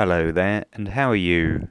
Hello there, and how are you?